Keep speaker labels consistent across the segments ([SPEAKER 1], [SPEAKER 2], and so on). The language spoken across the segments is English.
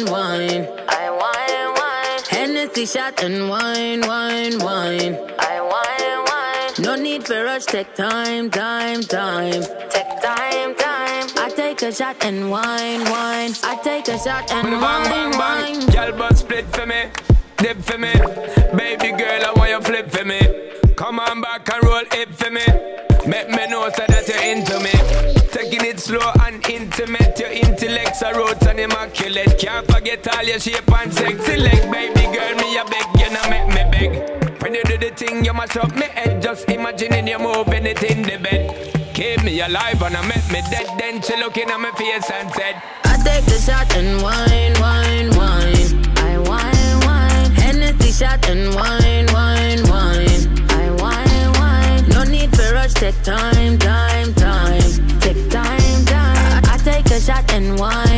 [SPEAKER 1] wine, wine.
[SPEAKER 2] I wine, wine.
[SPEAKER 1] Hennessy shot and wine, wine, wine.
[SPEAKER 2] I wine, wine.
[SPEAKER 1] No need for rush, take time, time, time.
[SPEAKER 2] Take time, time.
[SPEAKER 1] I take a shot and wine, wine. I take a shot and
[SPEAKER 3] Bang, bang,
[SPEAKER 1] wine,
[SPEAKER 3] bang.
[SPEAKER 1] wine.
[SPEAKER 3] Girl, but split for me, dip for me. Baby girl, I want you flip for me. Come on back and roll it for me. Make me know so that you're into me. Taking it slow a roots and immaculate. Can't forget all your shape and sexy leg. Baby girl, me a beg, you know make me beg. When you do the thing, you mash up me head. Just imagining you moving it in the bed. Keep me alive and I make me dead. Then she looking at my face and said,
[SPEAKER 1] I take the shot and wine, wine, wine.
[SPEAKER 2] I wine, wine.
[SPEAKER 1] Hennessy shot and wine, wine, wine.
[SPEAKER 2] I wine, wine.
[SPEAKER 1] No need for rush, take time, time, time.
[SPEAKER 2] Take time, time.
[SPEAKER 1] I take a shot and wine.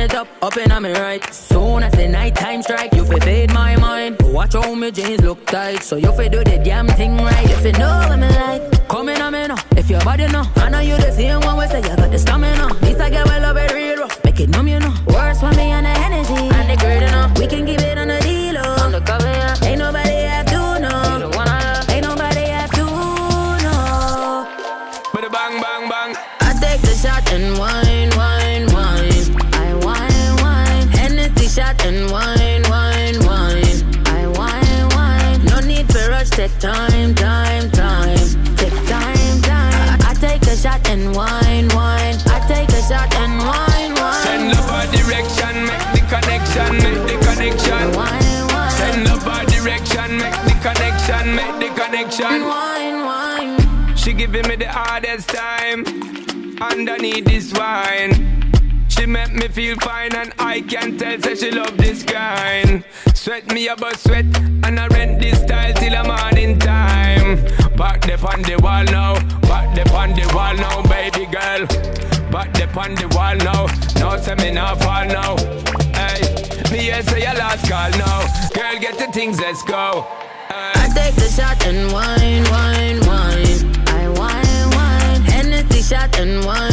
[SPEAKER 1] It up, up and on me right. Soon as the nighttime strike, you fi fade my mind. Watch how my jeans look tight, so you fi do the damn thing right. If you know what me like, come in on me now. If your body know, I know you the same one. We say you got the stamina. This I get well love it real rough, make it numb, you know. Worse for me and the energy,
[SPEAKER 2] And the girl, you know.
[SPEAKER 1] we can keep it on the deal. oh.
[SPEAKER 2] On the cover, yeah.
[SPEAKER 1] Ain't nobody have to
[SPEAKER 2] You
[SPEAKER 1] know.
[SPEAKER 2] the one I love.
[SPEAKER 1] Ain't nobody have to know.
[SPEAKER 3] but bang, bang, bang.
[SPEAKER 1] I take the shot and wine, wine, time, time, time.
[SPEAKER 2] Take time, time.
[SPEAKER 1] I take a shot and wine, wine. I take a shot and wine, wine.
[SPEAKER 3] Send love our direction, make the connection, make the connection.
[SPEAKER 2] Wine, wine.
[SPEAKER 3] Send love our direction, make the connection, make the connection.
[SPEAKER 1] Wine, wine.
[SPEAKER 3] She giving me the hardest time underneath this wine. She make me feel fine and I can tell say she love this kind. Sweat me up about sweat and I rent this style till the morning time. Back the on the wall now, back the on the wall now, baby girl. Back the on the wall now, no say me not fall now. Hey, me here say your last call now. Girl, get the things, let's go.
[SPEAKER 1] I take the shot and wine, wine, wine.
[SPEAKER 2] I wine, wine.
[SPEAKER 1] Hennessy shot and wine,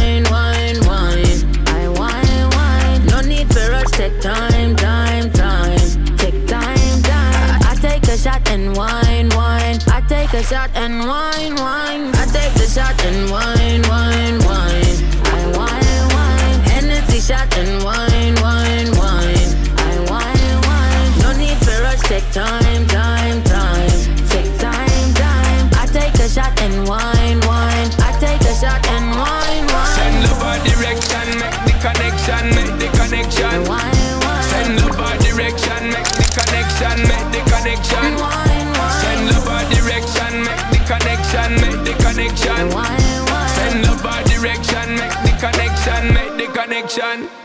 [SPEAKER 1] And wine, wine.
[SPEAKER 3] The connection.
[SPEAKER 2] Wine, wine.
[SPEAKER 3] Send love our direction, make the connection, make the connection.